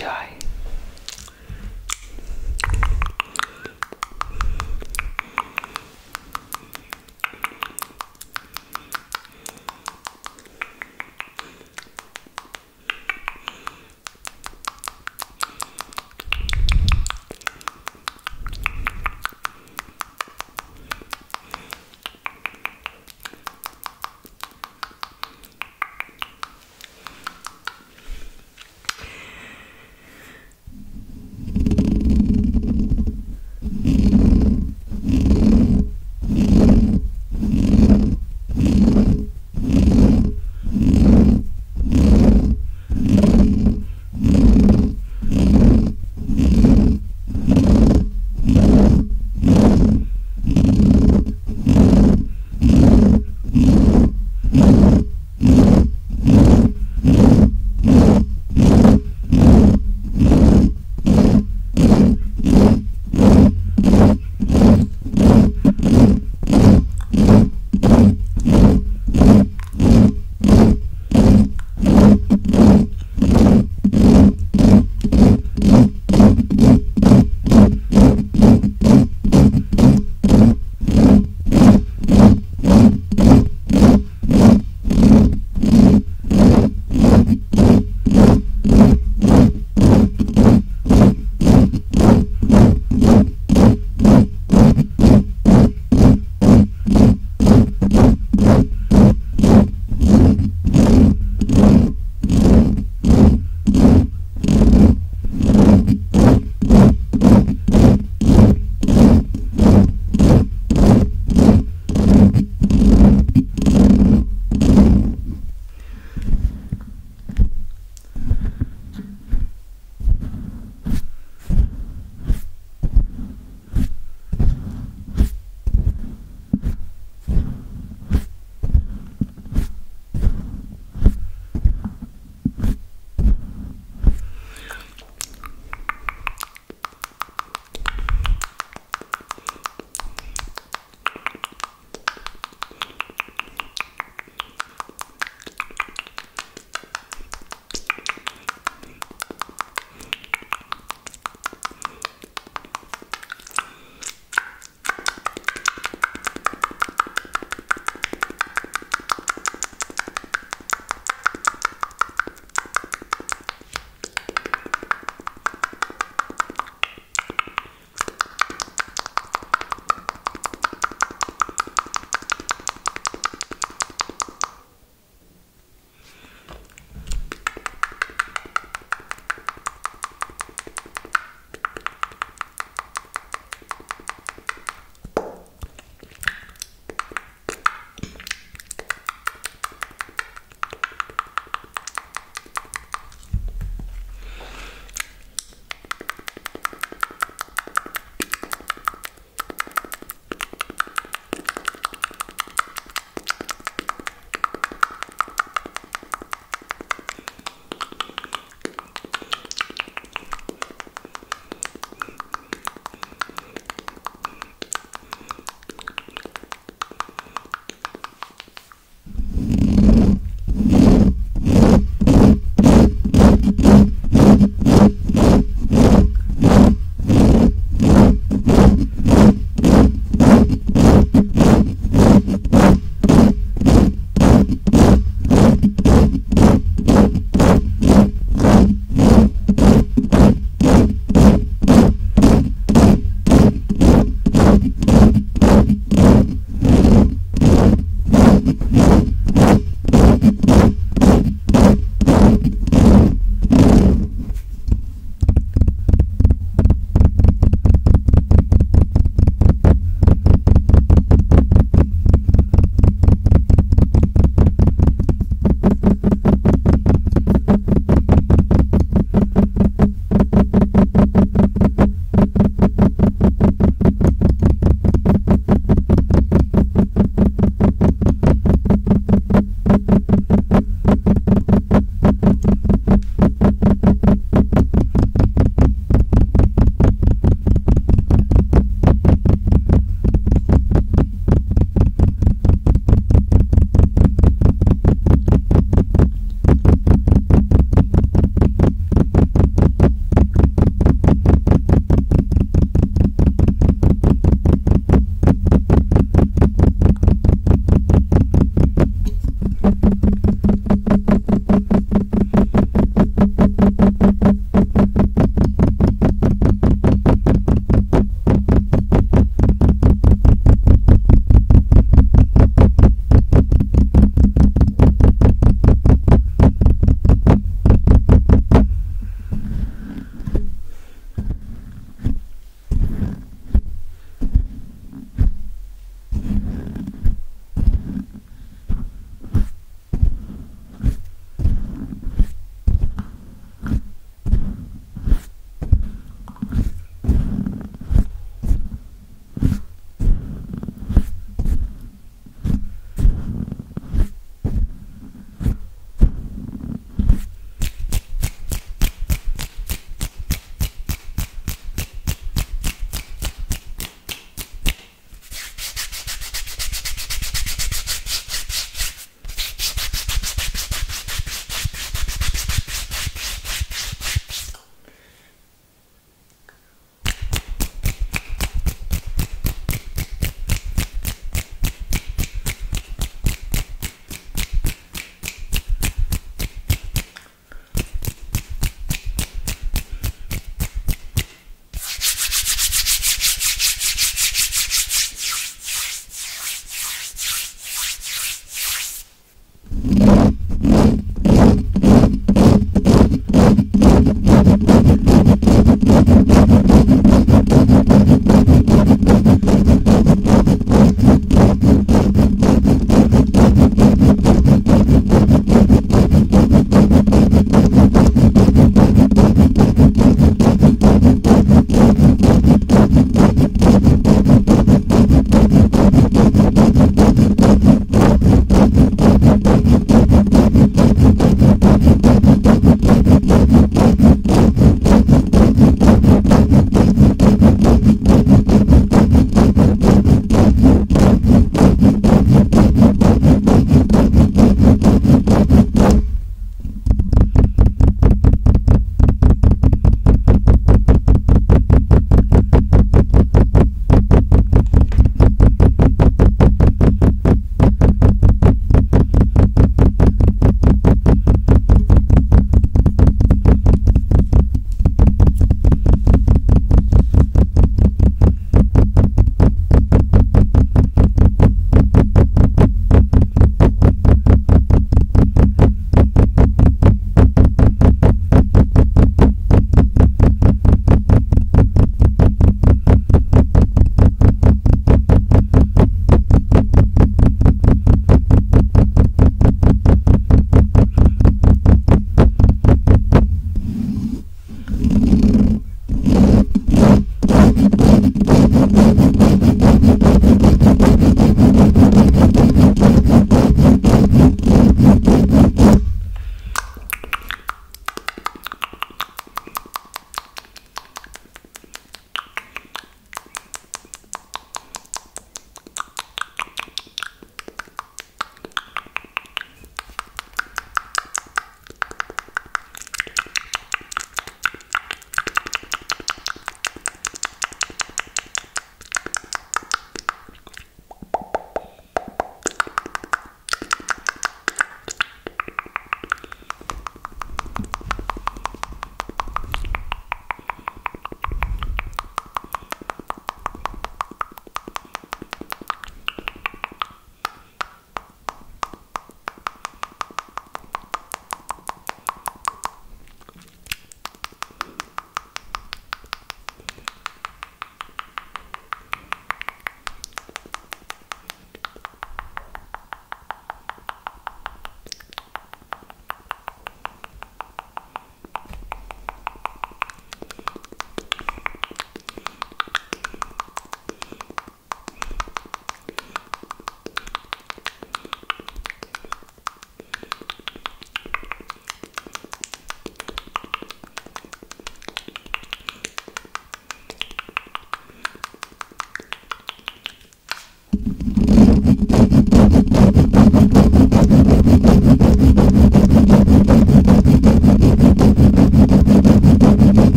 and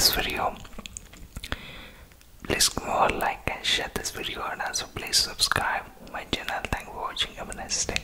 this video. Please give more like and share this video and also please subscribe my channel. Thank you for watching. Have a nice day